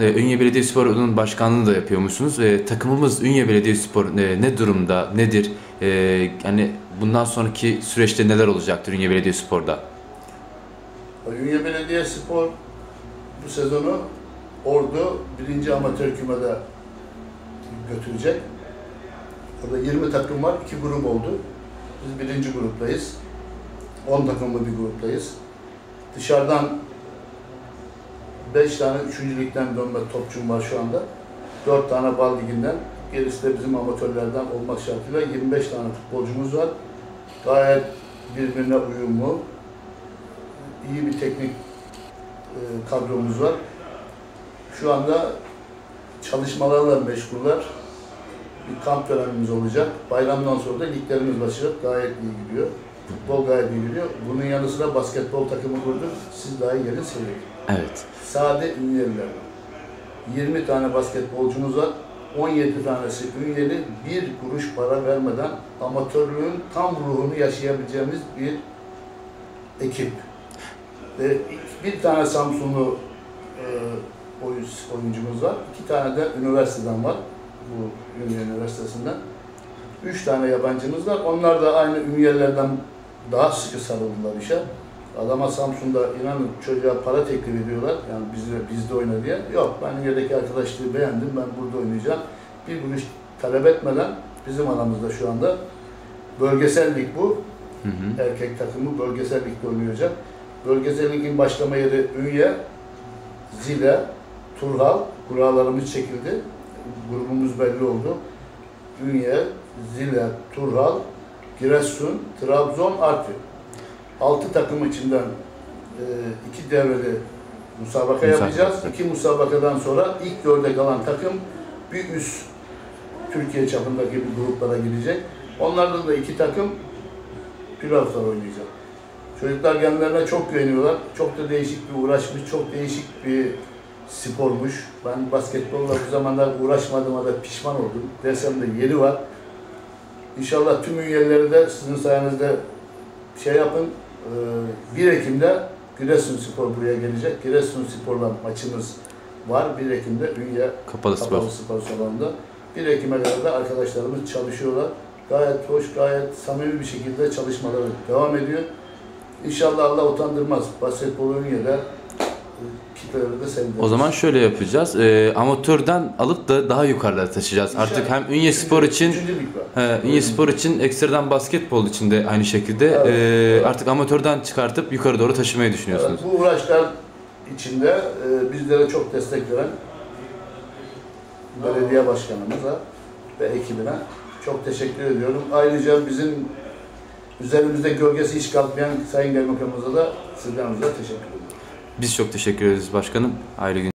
e, Ünye Belediyespor'un başkanlığını da yapıyormuşsunuz. E, takımımız Ünye Belediyespor e, ne durumda, nedir? E, yani bundan sonraki süreçte neler olacaktır Ünye Belediyespor'da? Ünye Belediyespor bu sezonu Ordu 1. Amatör Kümede götürecek. Orada 20 takım var, 2 grup oldu. Biz birinci gruptayız. 10 takımlı bir gruptayız. Dışarıdan 5 tane 3. ligden dönme topçum var şu anda. 4 tane bal liginden, gerisi de bizim amatörlerden olmak şartıyla 25 tane futbolcumuz var. Gayet birbirine uyumlu, iyi bir teknik e, kadromuz var. Şu anda çalışmalarla meşguller. Bir kamp törenimiz olacak. Bayramdan sonra da liglerimiz başlayacak. Gayet iyi gidiyor. Futbol gayet iyi gidiyor. Bunun yanı sıra basketbol takımı kurduk. Siz daha iyi gelin seyredin. Evet. Sade Ünyeliler var. 20 tane basketbolcumuz var. 17 tanesi Ünyeli. Bir kuruş para vermeden amatörlüğün tam ruhunu yaşayabileceğimiz bir ekip. Ve bir tane Samsunlu e, oyun- oyuncumuz var. İki tane de üniversiteden var. Bu Ünye Üniversitesi'nden. Üç tane yabancımız var. Onlar da aynı Ünyelilerden daha sıkı sarıldılar işe. Adama Samsun'da inanın çocuğa para teklif ediyorlar. Yani bizde, bizde oyna diye. Yok ben Ünye'deki arkadaşlığı beğendim. Ben burada oynayacağım. Bir kuruş talep etmeden bizim aramızda şu anda bölgesel lig bu Hı hı. erkek takımı bölgesel ligde oynayacak. Bölgesel ligin başlama yeri Ünye, Zile, Turhal. Kurallarımız çekildi. Grubumuz belli oldu. Ünye, Zile, Turhal, Giresun, Trabzon, Artvin. Altı takım içinden e, iki devreli musabaka Musabaka. yapacağız. İki musabakadan sonra ilk dörde kalan takım bir üst Türkiye çapındaki bir gruplara girecek. Onlardan da iki takım playoff'lar oynayacak. Çocuklar kendilerine çok güveniyorlar. Çok da değişik bir uğraşmış, çok değişik bir spormuş. Ben basketbolla bu zamanlar uğraşmadığıma da pişman oldum. Desem de yeri var. İnşallah tüm üyeleri de sizin sayenizde şey yapın. Ee, 1 Ekim'de Giresun Spor buraya gelecek. Giresun Spor'la maçımız var. 1 Ekim'de Ünye Kapalı spor. Kapalı Spor Salonu'nda. 1 Ekim'e kadar da arkadaşlarımız çalışıyorlar. Gayet hoş, gayet samimi bir şekilde çalışmaları devam ediyor. İnşallah Allah utandırmaz. Basketbol Ünye'de kitleleri de sevindirir. O zaman şöyle yapacağız. E, amatörden alıp da daha yukarılara taşıyacağız. Artık hem Ünye Spor için. He, Ünye Spor için ekstradan basketbol için de aynı şekilde Evet, e, evet. artık amatörden çıkartıp yukarı doğru taşımayı düşünüyorsunuz. Evet, bu uğraşlar içinde e, bizlere çok destek veren belediye başkanımıza ve ekibine çok teşekkür ediyorum. Ayrıca bizim üzerimizde gölgesi hiç kalkmayan Sayın Kaymakamımıza da sizden de teşekkür ediyorum. Biz çok teşekkür ederiz başkanım. Ayrı gün.